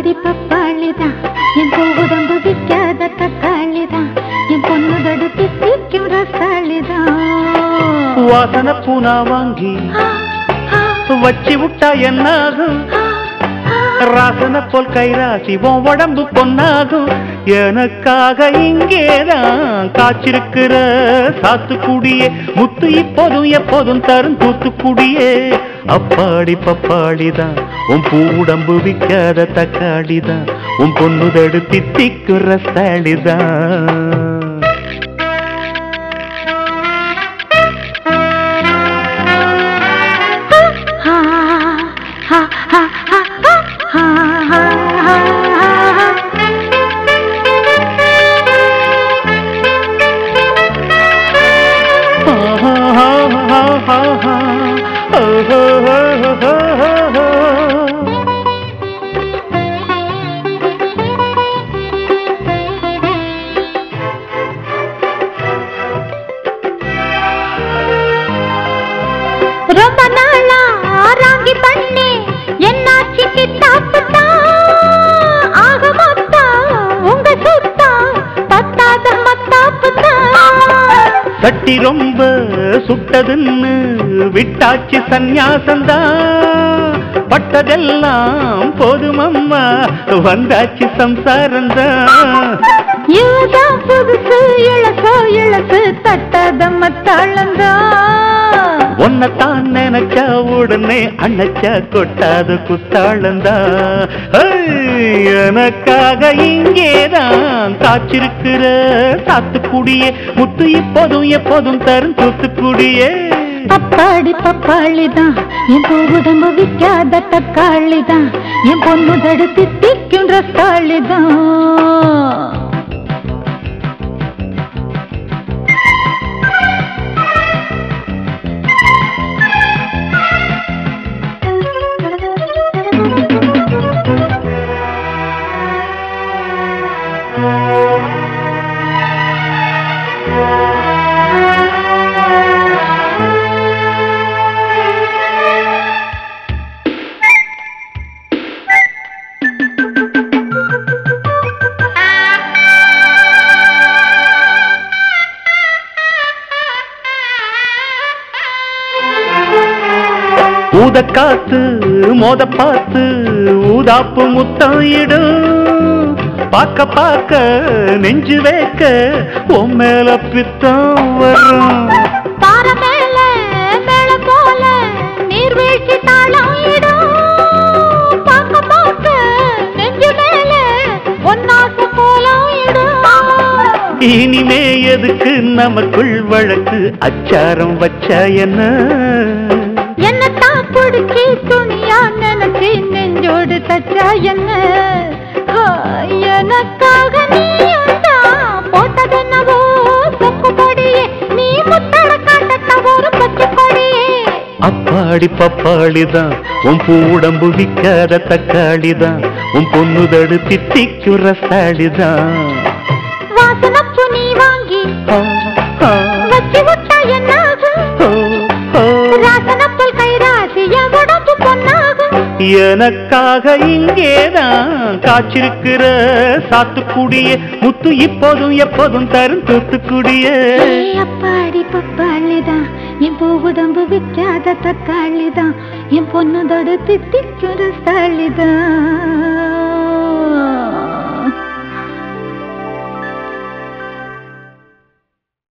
அடி பப்பாளிதான். என் பூவுடம்பு விற்காத தக்காளிதான். என் பொண்ணுதடு பித்திக்கும் ரசாளிதான். வாசன பூனா வாங்கி வச்சி விட்டா என்னாகும்? ராசன போல் கைராசி உன் உடம்பு பொன்னாகும். எனக்காக இங்கேதான் காய்ச்சிருக்கிற சாத்துக்குடியே. முத்து இப்போதும் எப்போதும் தரும் தூத்துக்குடியே. அப்பாடி பப்பாடிதான் உன் பூடம்பு விற்காத தக்காளிதான். உன் பொண்ணுதடு தித்திக்குற oh. ரொம்ப நாளா ராங்கி பண்ணி என்னாச்சு கிட்டாப்புட்டா ஆக மொத்தா உங்க சுத்தா? பத்தாத மத்தாப்புட்டா சட்டி ரொம்ப சுட்டதுன்னு விட்டாச்சு சந்நியாசந்தான் பட்டதெல்லாம் போதுமம்மா வந்தாச்சு சம்சாரந்தான் இதுதான் புதுசு இழசோ இழசு தட்டாத மத்தாளந்தா. உன்னைத்தான் நினைச்சா உடனே அணைச்சா கொட்டாத குத்தாளந்தா. எனக்காக இங்கேதான் காய்ச்சிருக்கிற சாத்துக்குடியே முத்து எப்போதும் எப்போதும் தரும் தூத்துக்குடியே. பப்பாடி பப்பாளிதான் என் பூவுடம்பு விற்காத தக்காளிதான் என் பொண்ணு தடுத்து திக்கின்ற தாளிதான். ஊத காத்து மோத பார்த்து ஊதாப்பு முத்தம் இடும் பார்க்க பார்க்க நெஞ்சு வைக்க உன் மேல பித்தம் வரும். இனிமே எதுக்கு நமக்குள் வழக்கு? அச்சாரம் வச்சா என்ன? என்னத்தான் துணியா நினைச்சு நெஞ்சோடு தச்சா என்ன? எனக்காக நீயும் போட்டதென்னவோ? சொக்கு நீ முத்தட காட்டத்த ஒரு அப்பாடி பப்பாளிதான். உன் பூடம்பு விக்காத தக்காளிதான். உன் பொண்ணுதடு தித்திக்குற சாடிதான் எனக்காக இங்கேதான் காய்ச்சிருக்கிற சாத்துக்குடிய முத்து இப்போதும் எப்போதும் தரும் தூத்துக்குடியே. அப்பாடி பப்பாளிதான். என் பூவுடம்பு விற்காத தக்காளிதான். என் பொண்ணதோட தொடு தித்திக்கிற ஸ்தாலிதான்